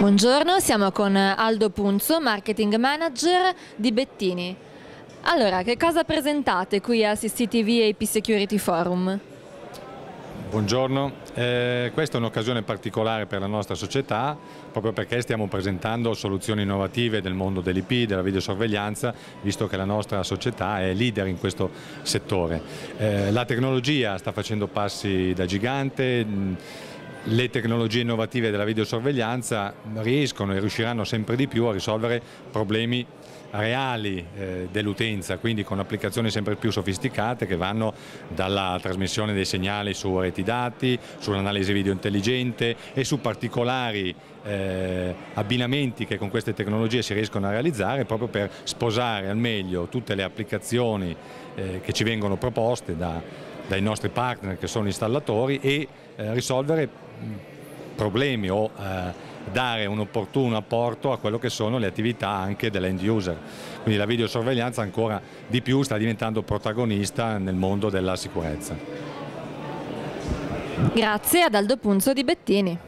Buongiorno, siamo con Aldo Punzo, marketing manager di Bettini. Allora, che cosa presentate qui a CCTV AP Security Forum? Buongiorno, eh, questa è un'occasione particolare per la nostra società proprio perché stiamo presentando soluzioni innovative del mondo dell'IP, della videosorveglianza, visto che la nostra società è leader in questo settore. Eh, la tecnologia sta facendo passi da gigante, le tecnologie innovative della videosorveglianza riescono e riusciranno sempre di più a risolvere problemi reali eh, dell'utenza, quindi con applicazioni sempre più sofisticate che vanno dalla trasmissione dei segnali su reti dati, sull'analisi video intelligente e su particolari eh, abbinamenti che con queste tecnologie si riescono a realizzare proprio per sposare al meglio tutte le applicazioni eh, che ci vengono proposte da, dai nostri partner che sono installatori e eh, risolvere problemi o eh, dare un opportuno apporto a quello che sono le attività anche dell'end user. Quindi la videosorveglianza ancora di più sta diventando protagonista nel mondo della sicurezza. Grazie ad Aldo Punzo di Bettini.